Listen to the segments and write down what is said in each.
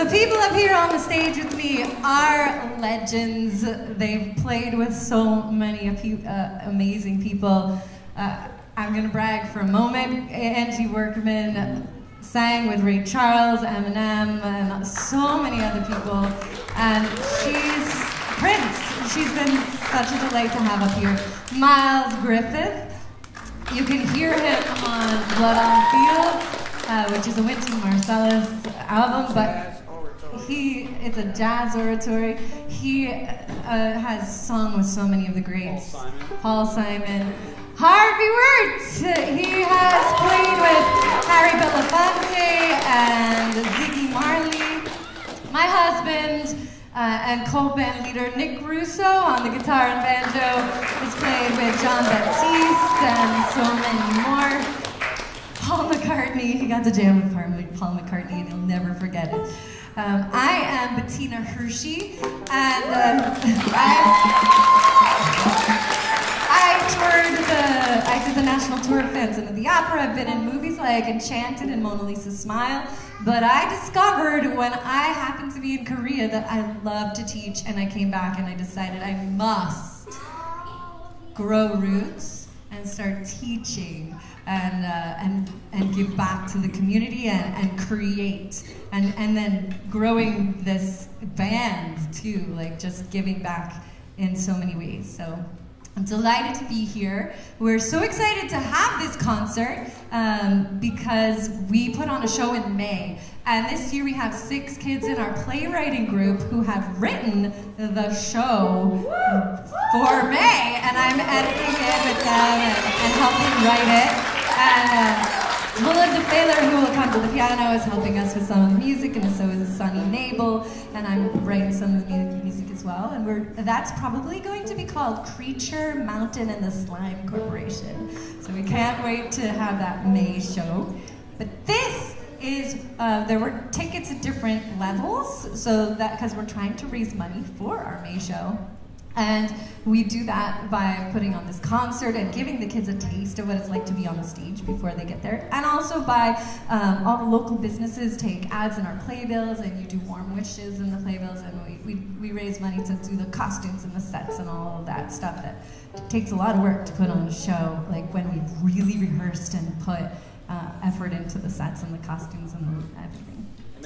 The people up here on the stage with me are legends. They've played with so many uh, amazing people. Uh, I'm gonna brag for a moment. Angie Workman sang with Ray Charles, Eminem, and so many other people. And she's Prince. She's been such a delight to have up here. Miles Griffith. You can hear him on Blood on Fields, uh, which is a Wynton Marsalis album, but he it's a jazz oratorio. He uh, has sung with so many of the greats. Paul Simon. Paul Simon. Harvey Wirtz. He has played with Harry Belafonte and Ziggy Marley. My husband uh, and co-band leader Nick Russo on the guitar and banjo has played with Jon Batiste and so many more. Paul McCartney, he got to jam with Paul McCartney and he'll never forget it. Um, I am Betina Hershey, and uh, I, I toured the, I did the national tour of Phantom of the Opera. I've been in movies like Enchanted and Mona Lisa Smile, but I discovered when I happened to be in Korea that I love to teach, and I came back and I decided I must grow roots and start teaching and, uh, and, and give back to the community and, and create. And, and then growing this band too, like just giving back in so many ways. So I'm delighted to be here. We're so excited to have this concert um, because we put on a show in May. And this year we have six kids in our playwriting group who have written the show for May. And I'm editing it with them and, and helping write it. And uh, Melinda who will come to the piano, is helping us with some of the music, and so is Sunny Nabel, and I'm writing some of the music as well. And we're that's probably going to be called Creature Mountain and the Slime Corporation. So we can't wait to have that May show. But this is uh, there were tickets at different levels, so that because we're trying to raise money for our May show. And we do that by putting on this concert and giving the kids a taste of what it's like to be on the stage before they get there. And also by um, all the local businesses take ads in our playbills and you do warm wishes in the playbills and we, we, we raise money to do the costumes and the sets and all of that stuff that takes a lot of work to put on a show, like when we've really rehearsed and put uh, effort into the sets and the costumes and everything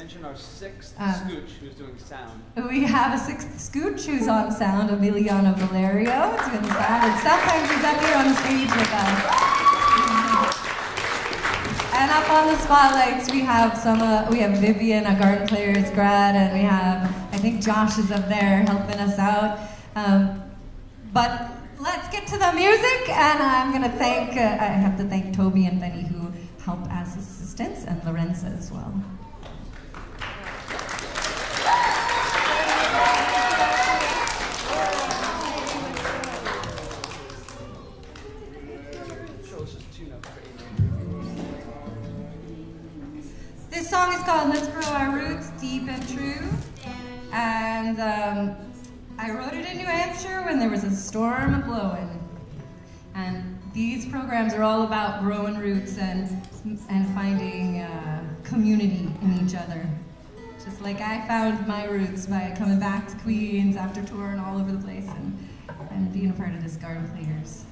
mention our sixth um, scooch who's doing sound. We have a sixth scooch who's on sound, Emiliano Valerio, doing sound, and sometimes he's up here on the stage with us. And up on the spotlights, we have some. Uh, we have Vivian, a garden players grad, and we have I think Josh is up there helping us out. Um, but let's get to the music, and I'm gonna thank. Uh, I have to thank Toby and Benny who help as assistants, and Lorenza as well. Called Let's Grow Our Roots Deep and True. And um, I wrote it in New Hampshire when there was a storm blowing. And these programs are all about growing roots and, and finding uh, community in each other. Just like I found my roots by coming back to Queens after touring all over the place and, and being a part of this Garden Players.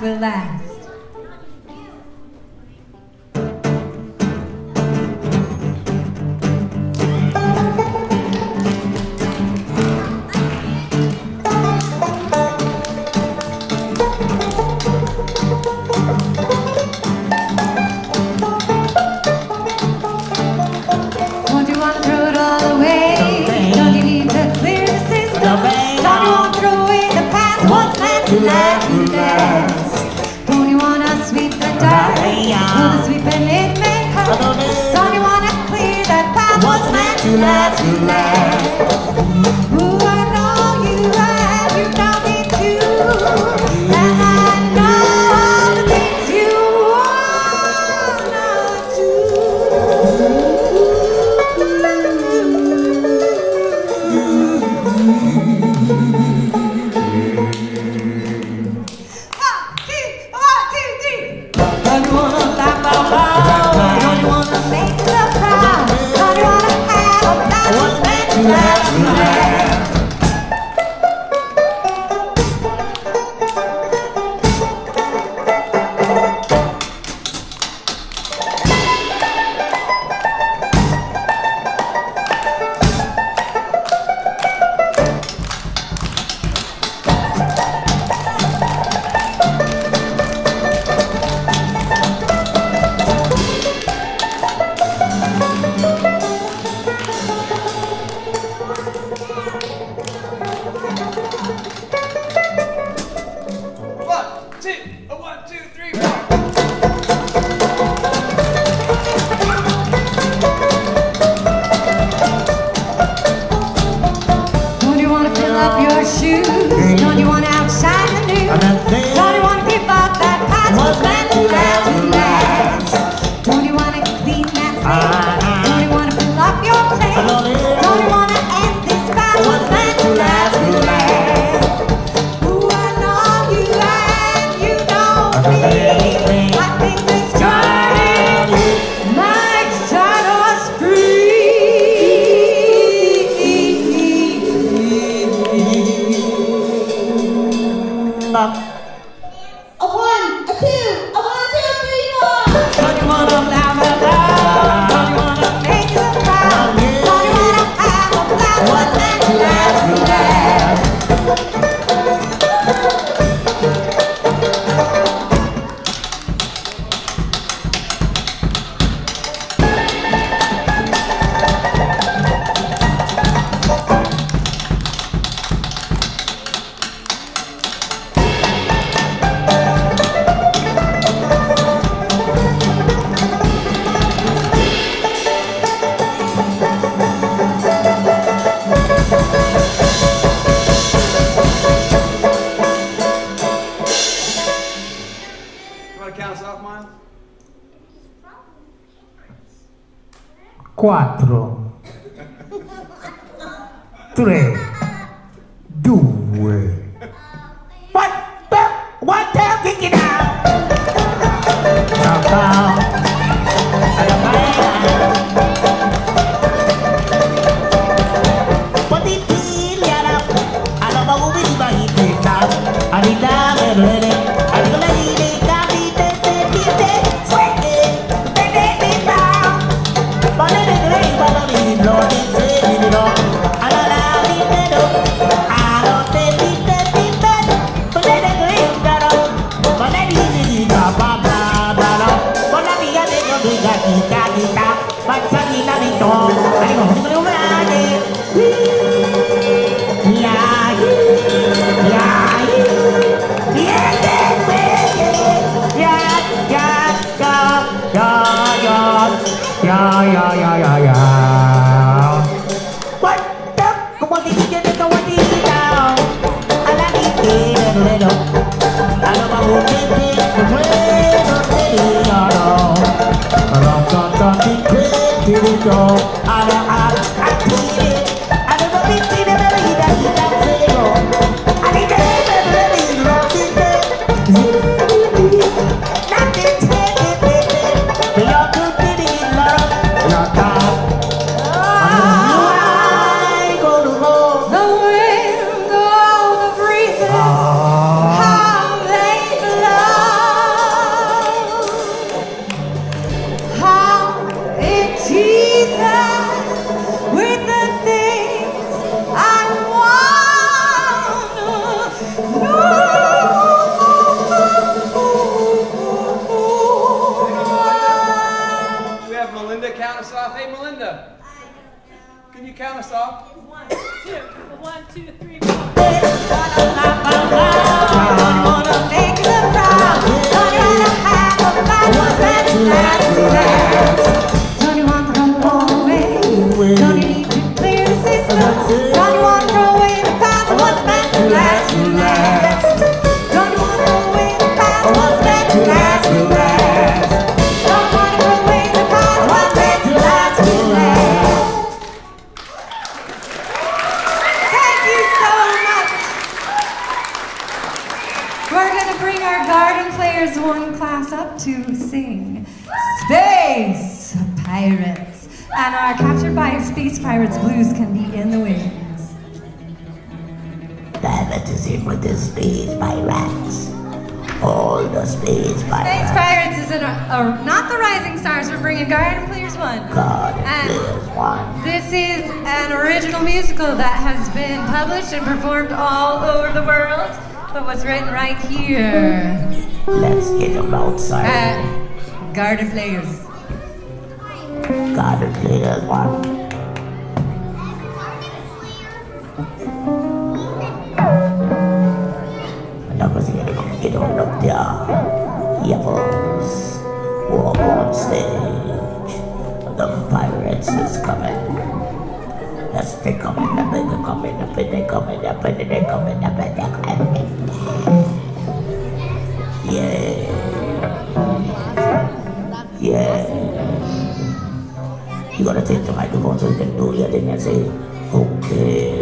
Will Last. To last, to last. musical that has been published and performed all over the world, but was written right here. Let's get them outside. At Garden Players. Garden Players, one. get on up there. Yevils, on stage. The pirates is coming us. They're coming up and they're up and they're up and they're up and they're up. Yeah. Yeah. You gotta take the microphone so you can do your thing and say, okay.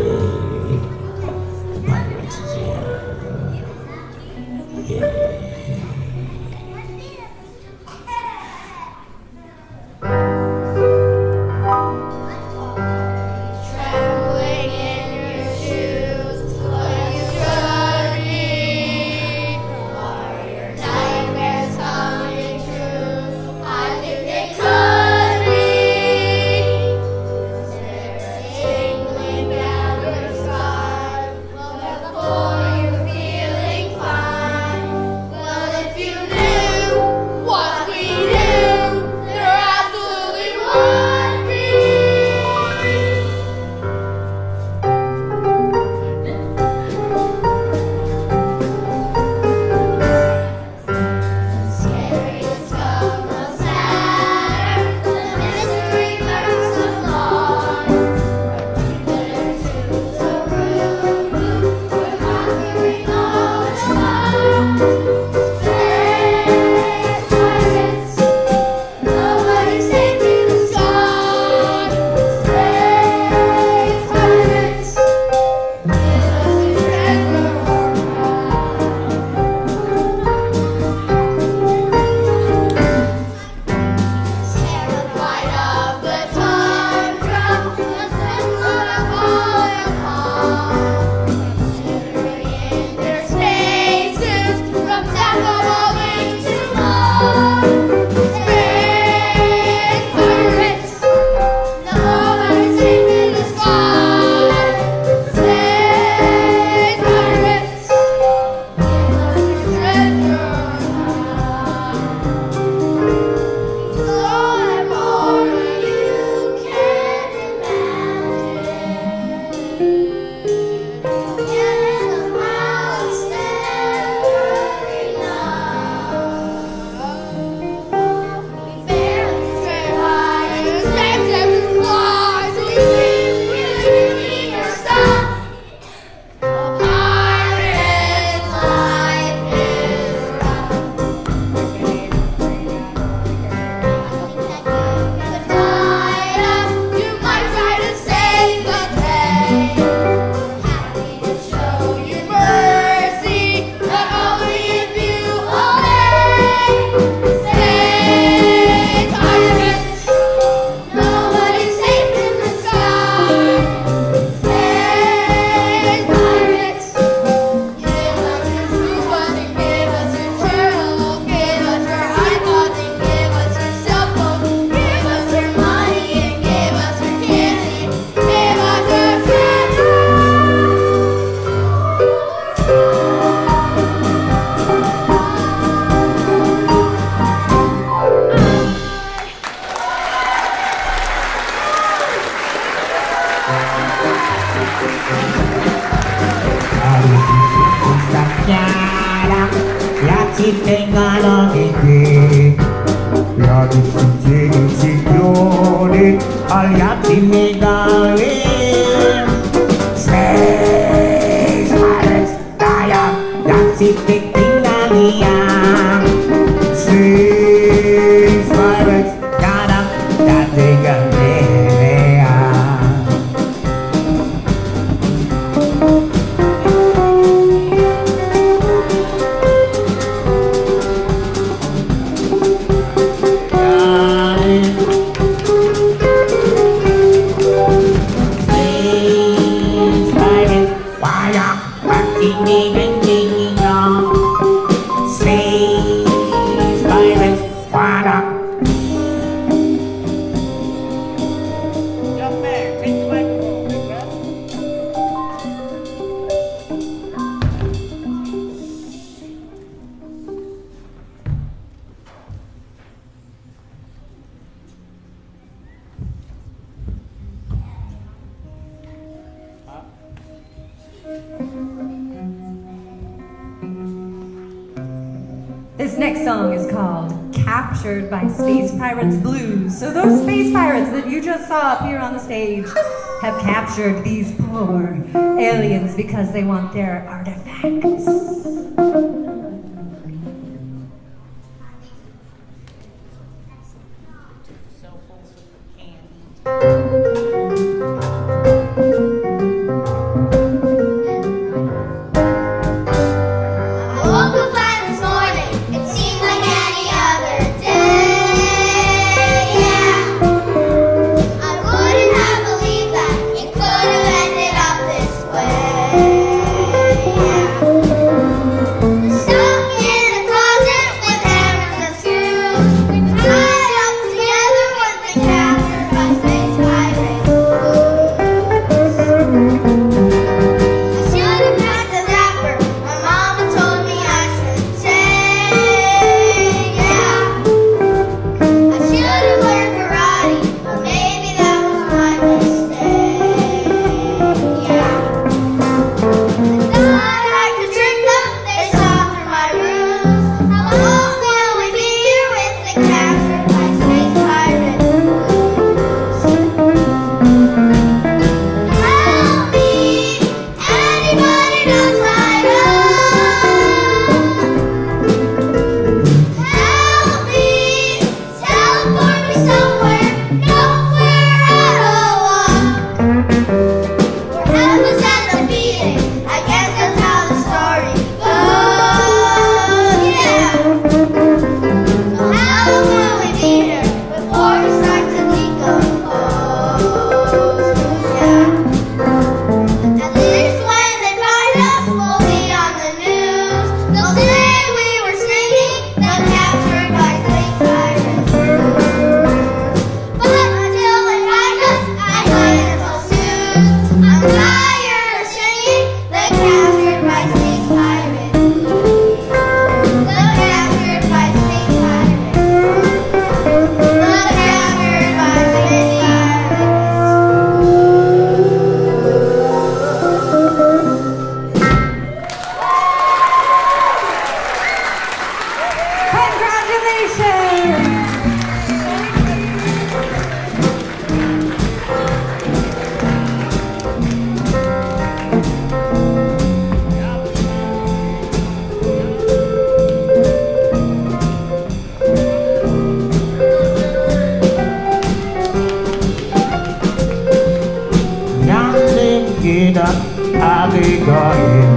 I'm not a man, I'm not a man, I'm I'm not a man, I'm I'll be going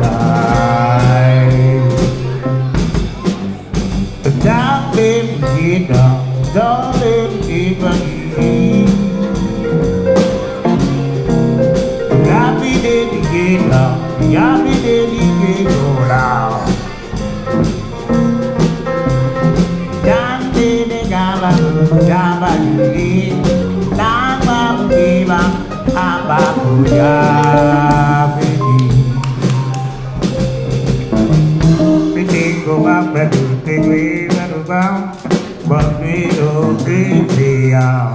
kritia.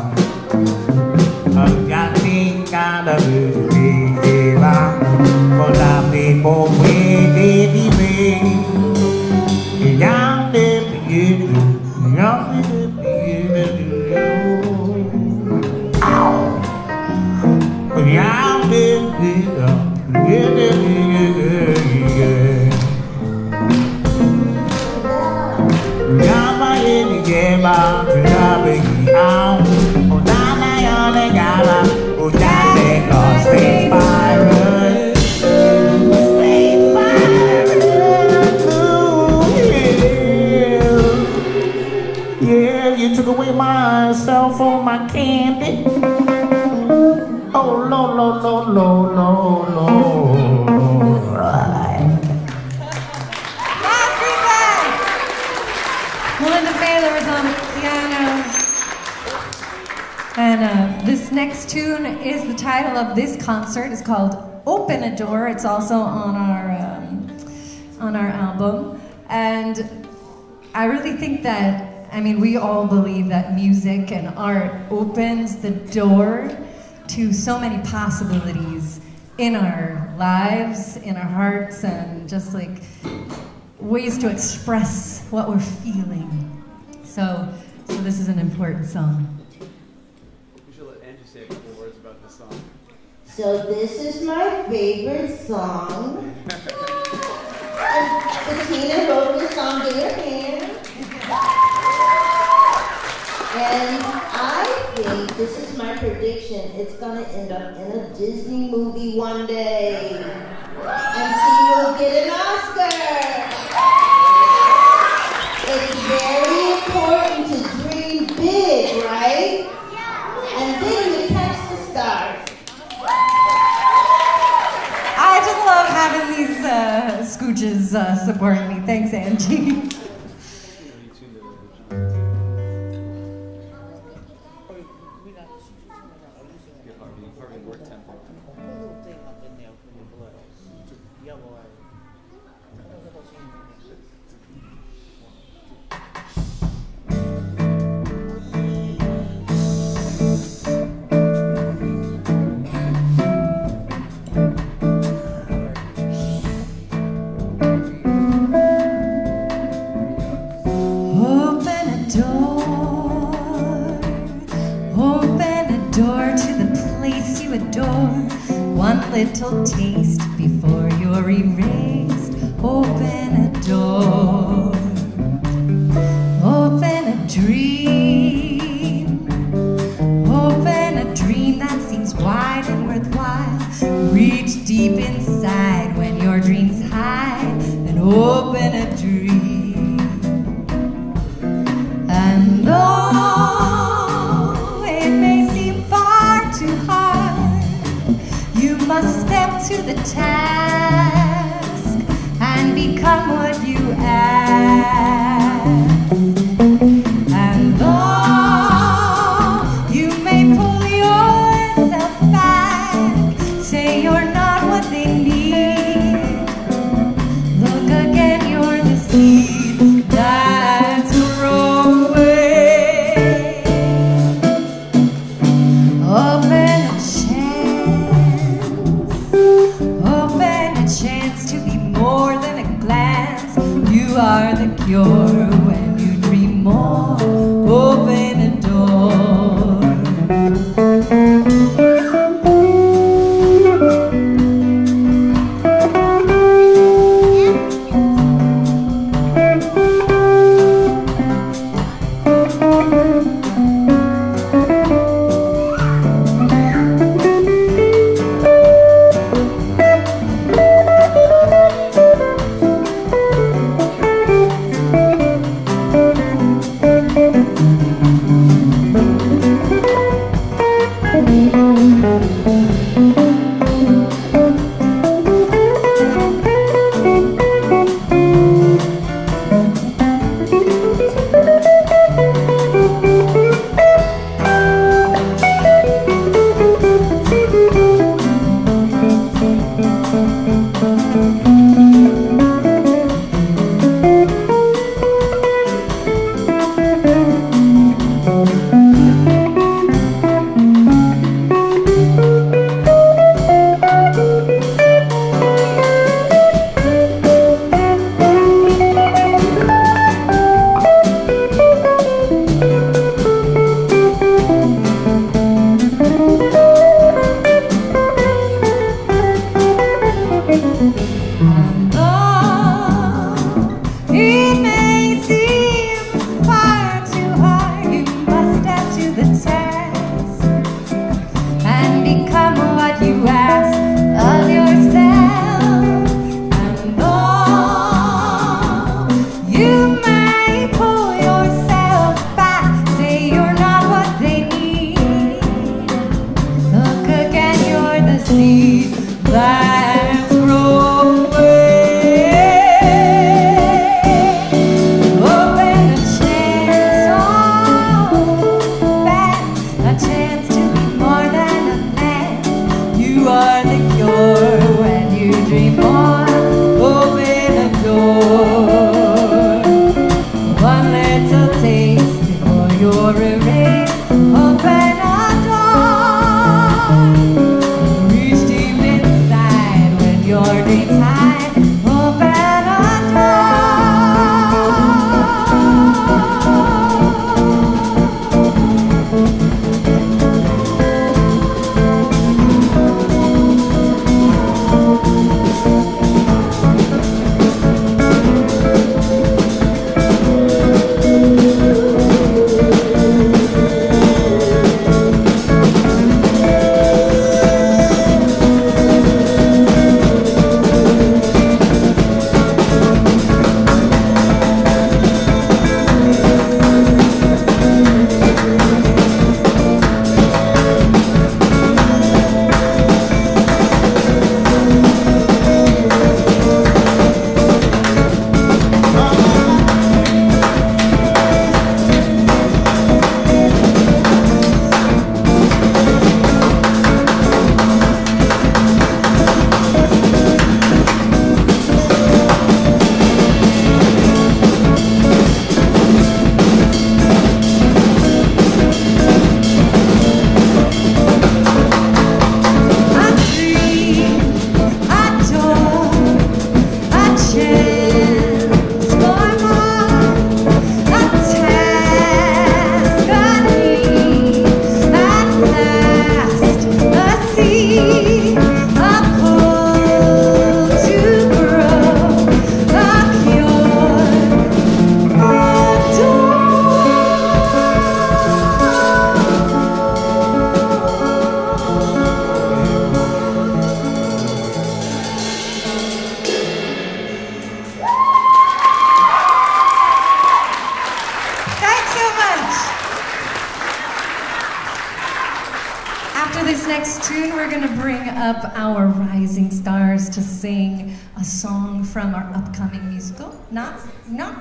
Tune is the title of this concert. It's called "Open a Door." It's also on our um, on our album, and I really think that I mean we all believe that music and art opens the door to so many possibilities in our lives, in our hearts, and just like ways to express what we're feeling. So, so this is an important song. So this is my favorite song. and Betina wrote this song in her hand. And I think this is my prediction. It's gonna end up in a Disney movie one day. And she will get an Oscar. It's very important to dream big, right? And then you catch the stars. I just love having these scooches uh, supporting me. Thanks, Angie. Little taste before you're erased. To the task and become what you ask.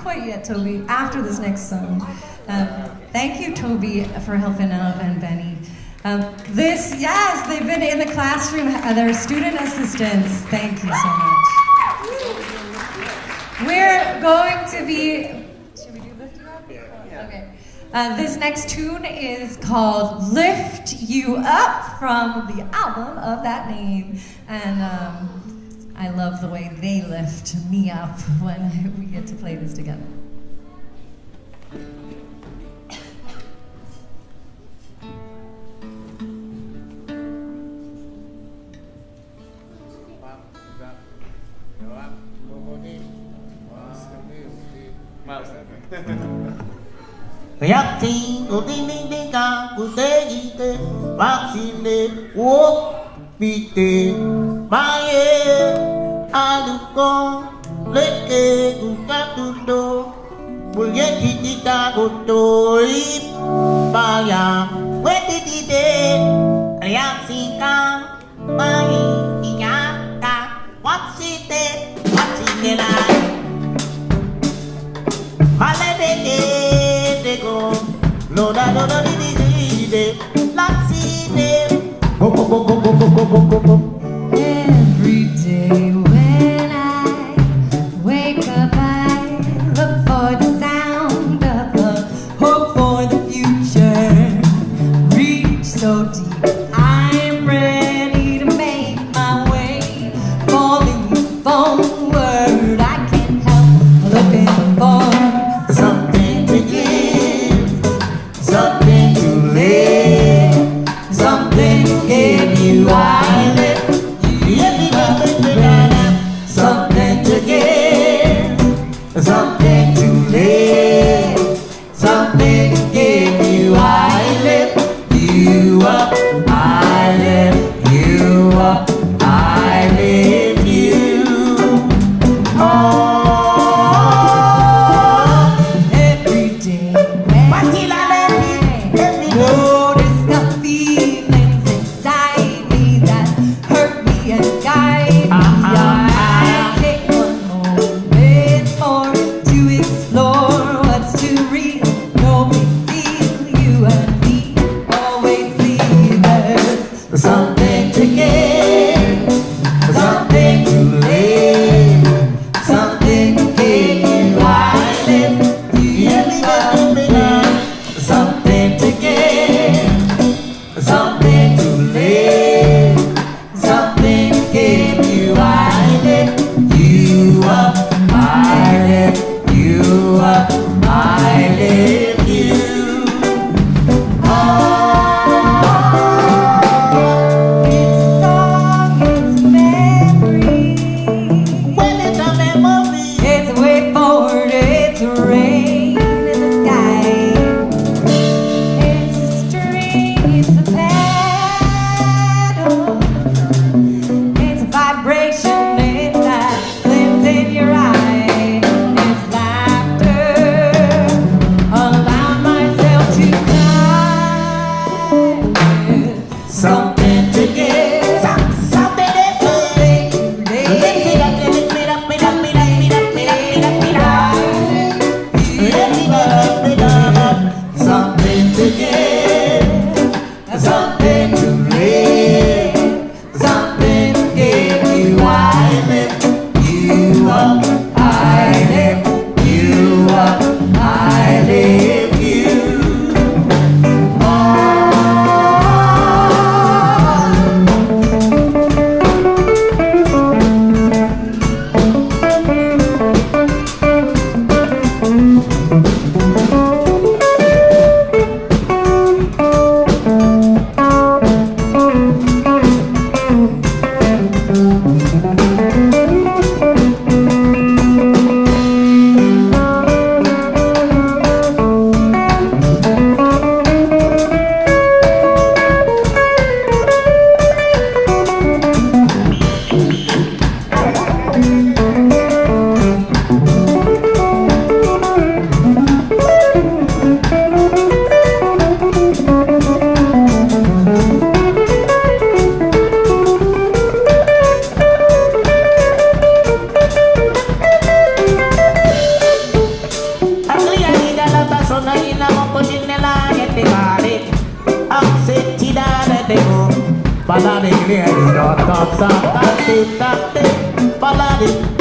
Quite yet, Toby. After this next song. Um, thank you, Toby, for helping out, and Benny. Um, this, yes, they've been in the classroom. uh, They're student assistants. Thank you so much. We're going to be. Should we do lift you up? Okay. Uh, this next tune is called Lift You Up from the album of that name. And um, I love the way they lift me up when we get to play this together ko le ke ku ka tu do bul ye ti ti ta ku to i ba ya we ti ti de de de go, di di di de, go go go go go go go go go Every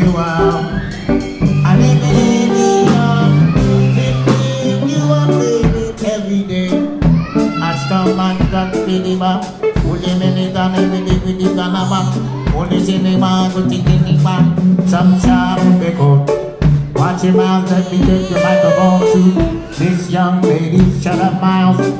you out. I need to hit you up, you up, baby, every day. Ashton man got cinema, only minute and every day with the ganama. Only cinema, go to cinema, some sharp record. Watch your mouth, let me take your microphone to this young lady, shut up, Miles.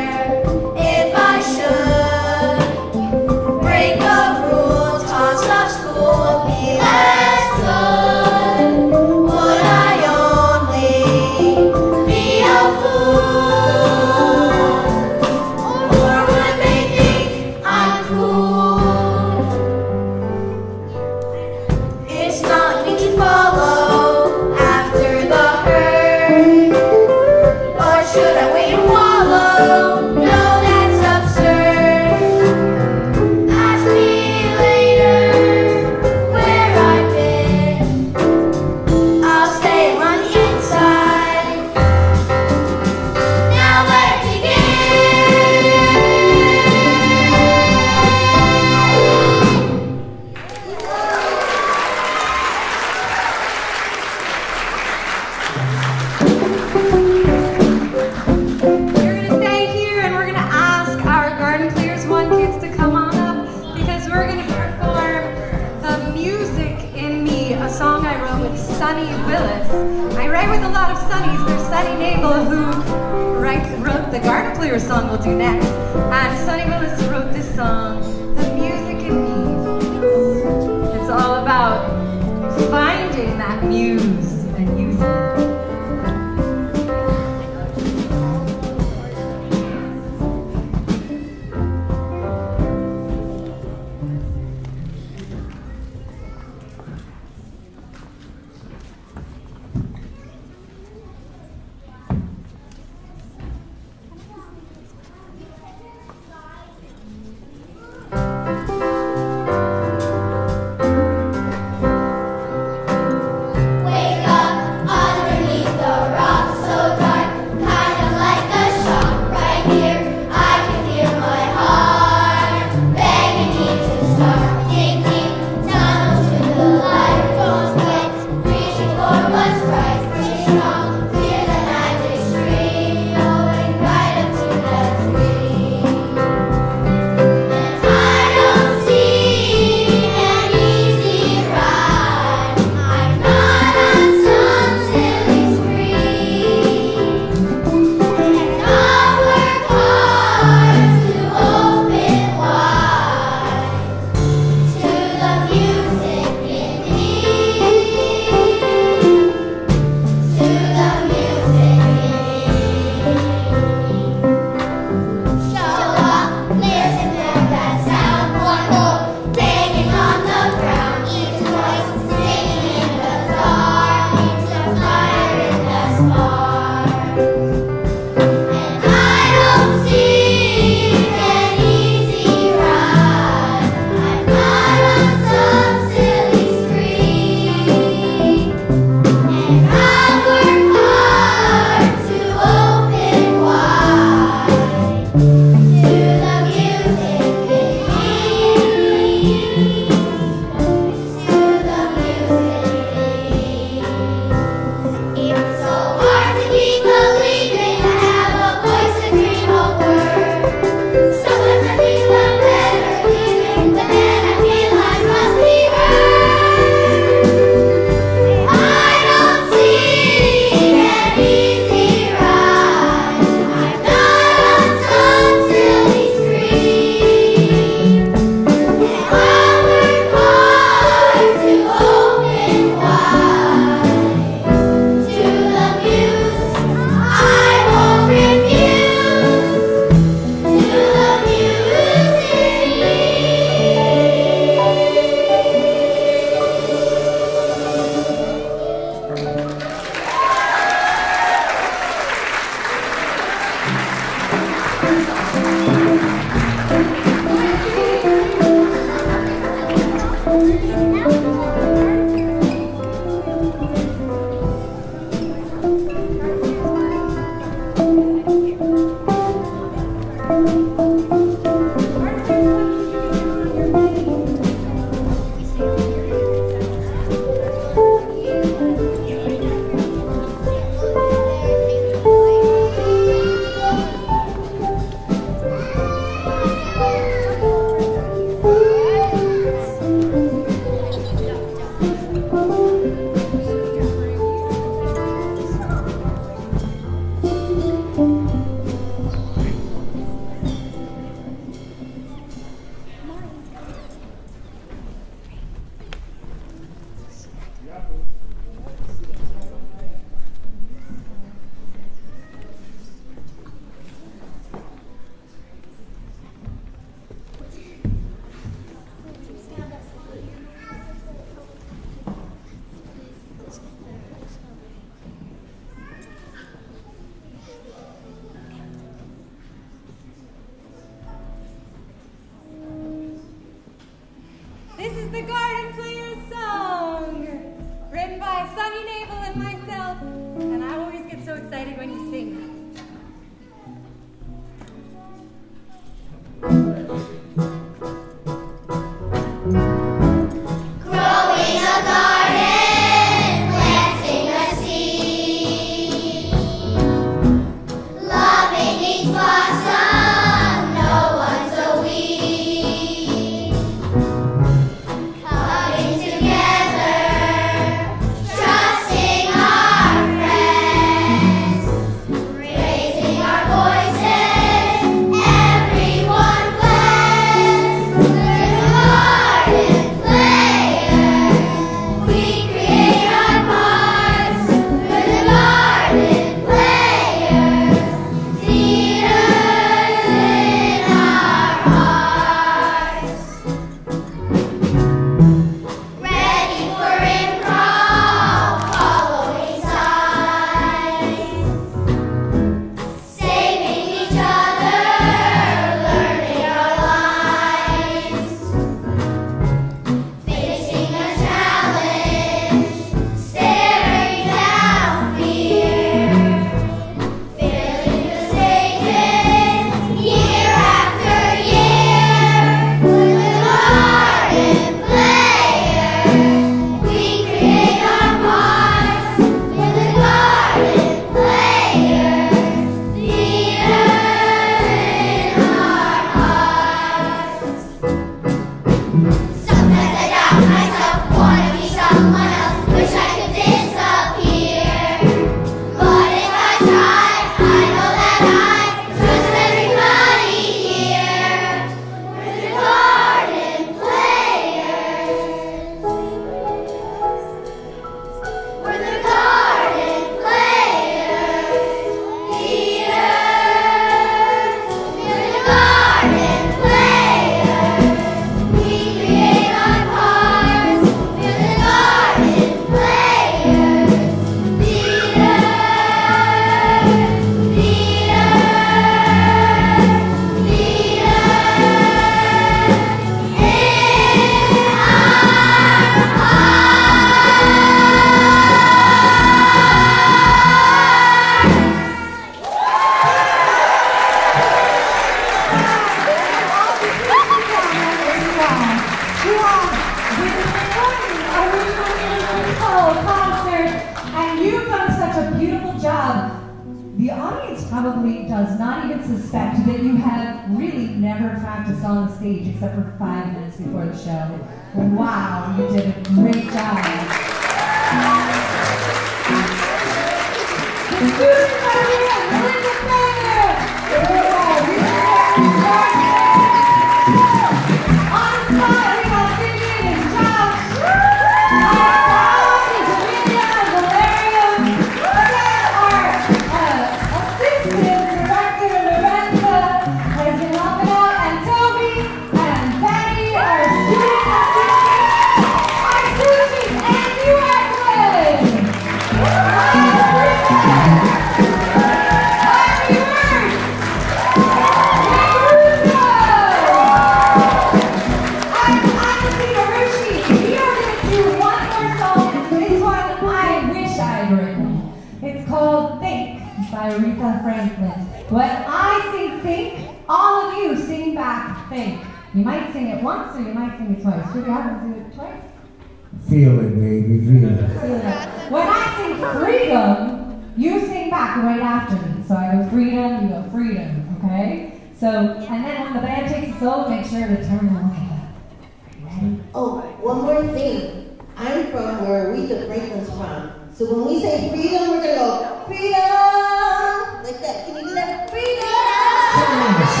So when we say freedom, we're going to go, freedom, like that. Can you do that? Freedom!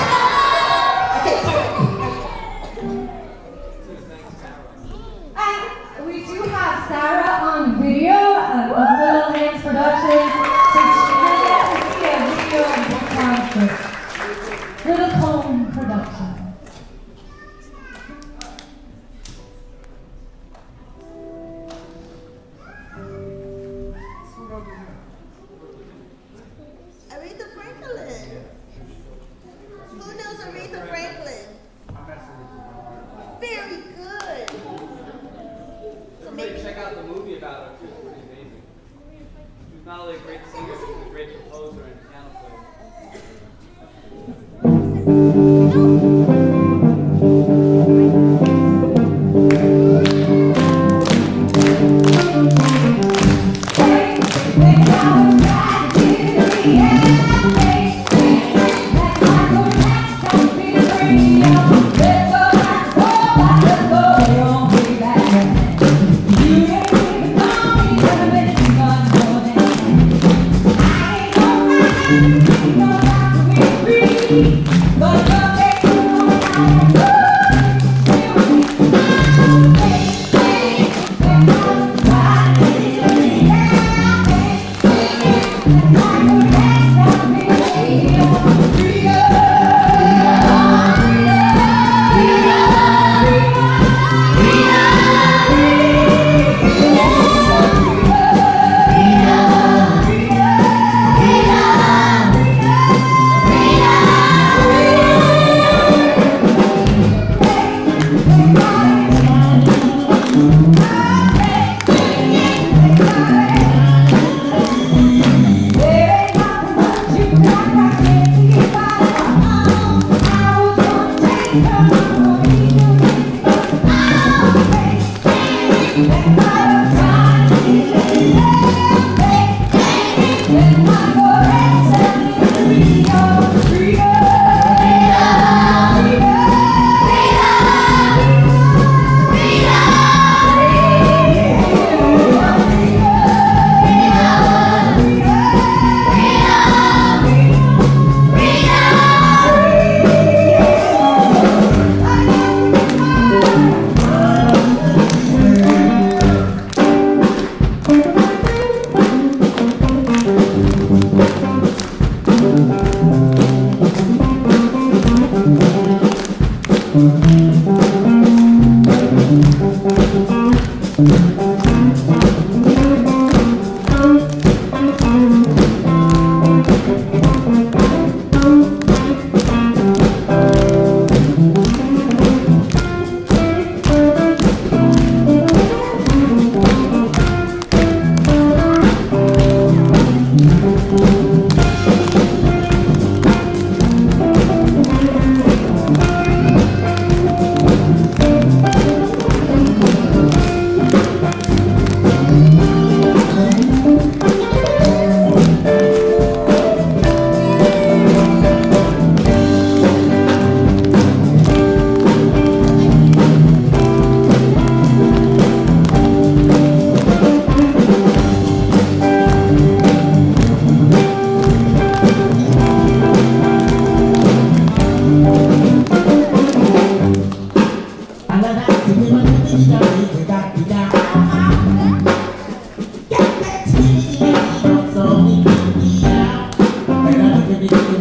Thank you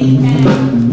I.